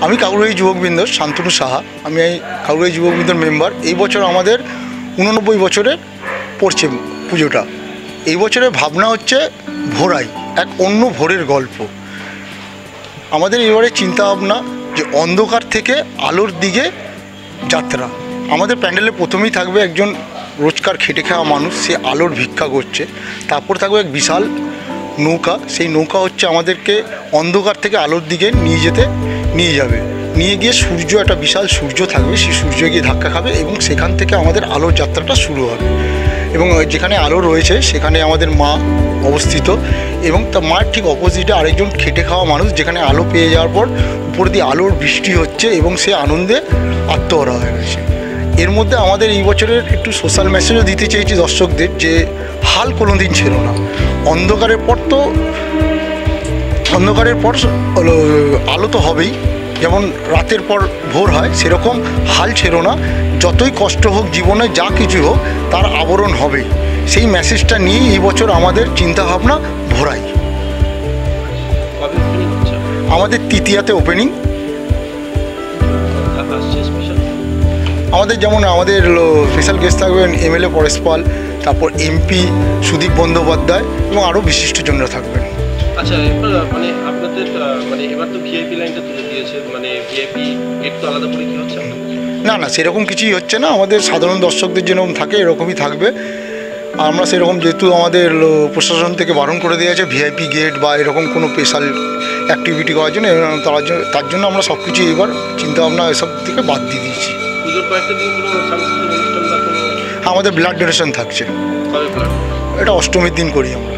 আমি কাকুরাই যুবকবৃন্দ, শান্তনু সাহা। আমি এই কাকুরাই যুবকবৃন্দর মেম্বার। এই বছর আমাদের উননব্বই বছরে পড়ছে পুজোটা। এই বছরের ভাবনা হচ্ছে ভোরাই, এক অন্য ভোরের গল্প। আমাদের এবারে চিন্তা ভাবনা যে অন্ধকার থেকে আলোর দিকে যাত্রা। আমাদের প্যান্ডেলে প্রথমেই থাকবে একজন রোজকার খেটে খাওয়া মানুষ, সে আলোর ভিক্ষা করছে। তারপর থাকবে এক বিশাল নৌকা। সেই নৌকা হচ্ছে আমাদেরকে অন্ধকার থেকে আলোর দিকে নিয়ে যেতে নিয়ে যাবে। নিয়ে গিয়ে সূর্য, একটা বিশাল সূর্য থাকবে, সেই সূর্য গিয়ে ধাক্কা খাবে এবং সেখান থেকে আমাদের আলোর যাত্রাটা শুরু হবে। এবং যেখানে আলো রয়েছে, সেখানে আমাদের মা অবস্থিত এবং তার মার ঠিক অপোজিটে আরেকজন খেটে খাওয়া মানুষ যেখানে আলো পেয়ে যাওয়ার পর উপর দিয়ে আলোর বৃষ্টি হচ্ছে এবং সে আনন্দে আত্মহরা হয়ে গেছে। এর মধ্যে আমাদের এই বছরের একটু সোশ্যাল মেসেজও দিতে চেয়েছি দর্শকদের যে, হাল কোনো দিন ছিল না। অন্ধকারের পর তো অন্ধকারের পর আলো তো হবেই। যেমন রাতের পর ভোর হয়, সেরকম হাল ছেড়ো না। যতই কষ্ট হোক জীবনে, যা কিছু হোক, তার আবরণ হবেই সেই মেসেজটা নিয়েই এই বছর আমাদের চিন্তাভাবনা ভোরাই। আমাদের তৃতীয়াতে ওপেনিং আমাদের যেমন, আমাদের স্পেশাল গেস্ট থাকবেন এমএলএ পরেশ পাল, তারপর এমপি সুদীপ বন্দ্যোপাধ্যায়, এবং আরও বিশিষ্টজনরা থাকবেন। আচ্ছা মানে এবার তো ভিআইপি লাইনটা তুলে দিয়েছে মানে ভিআইপি গেট তো আলাদা করে কি হচ্ছে? না না সেরকম কিছুই হচ্ছে না। আমাদের সাধারণ দর্শকদের যেরকম থাকে এরকমই থাকবে। আর আমরা সেরকম যেহেতু আমাদের প্রশাসন থেকে বারণ করে দেওয়া আছে ভিআইপি গেট বা এরকম কোনো স্পেশাল অ্যাক্টিভিটি করার জন্য তার জন্য তার জন্য আমরা সব কিছু এবার চিন্তাভাবনা এসব থেকে বাদ দিয়ে দিয়েছি। আমাদের ব্লাড ডোনেশন থাকছে। এটা অষ্টমীর দিন করি আমরা।